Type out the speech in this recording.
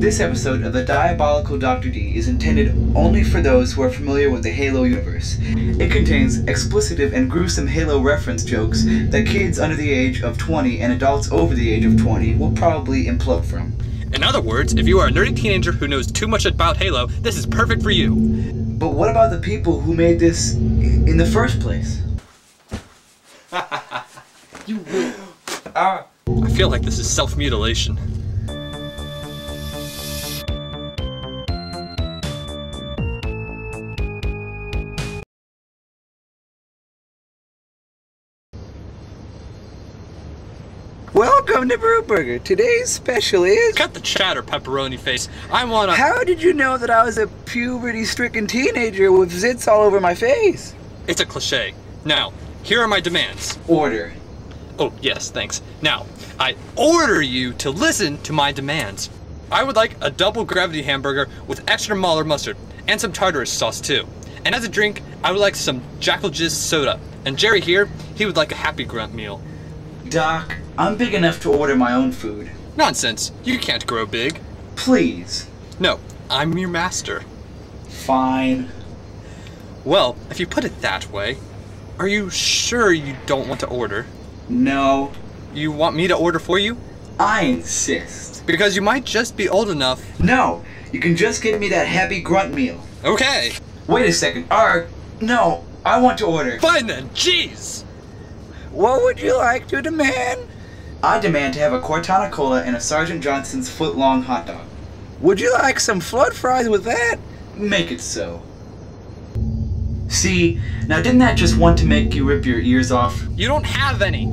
This episode of the Diabolical Dr. D is intended only for those who are familiar with the Halo universe. It contains explicitive and gruesome Halo reference jokes that kids under the age of 20 and adults over the age of 20 will probably implode from. In other words, if you are a nerdy teenager who knows too much about Halo, this is perfect for you. But what about the people who made this in the first place? You will. I feel like this is self Welcome to Bruteburger. Today's special is. Cut the chatter, pepperoni face. I wanna. How did you know that I was a puberty stricken teenager with zits all over my face? It's a cliche. Now, here are my demands. Order. Oh, yes, thanks. Now, I order you to listen to my demands. I would like a double gravity hamburger with extra Mauler mustard and some tartarus sauce too. And as a drink, I would like some Jackal Jizz soda. And Jerry here, he would like a happy grunt meal. Doc, I'm big enough to order my own food. Nonsense. You can't grow big. Please. No, I'm your master. Fine. Well, if you put it that way, are you sure you don't want to order? No. You want me to order for you? I insist. Because you might just be old enough. No. You can just get me that happy grunt meal. Okay, Wait a second. Arg. No. I want to order. fine then. Jeez. What would you like to demand? I demand to have a Cortana Cola and a Sergeant Johnson's foot long hot dog. Would you like some flood fries with that? Make it so. See, now didn't that just want to make you rip your ears off? You don't have any.